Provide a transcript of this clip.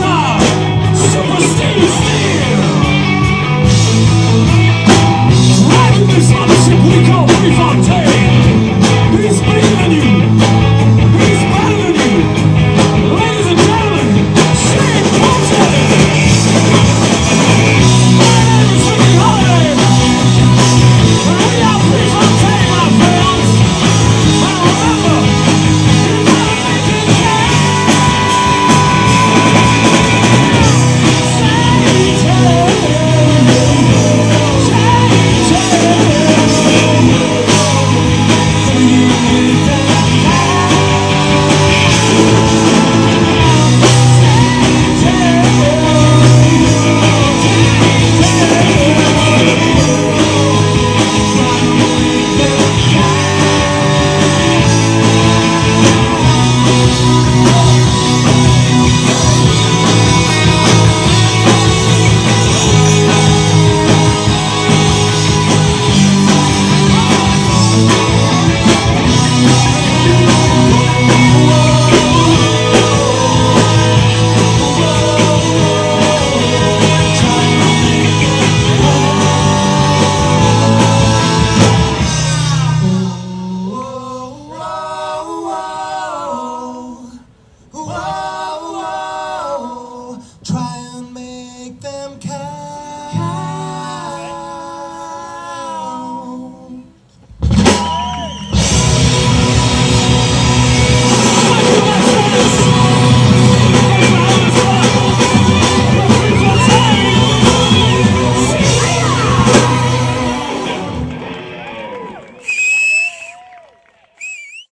Superstar, superstitious fear cat.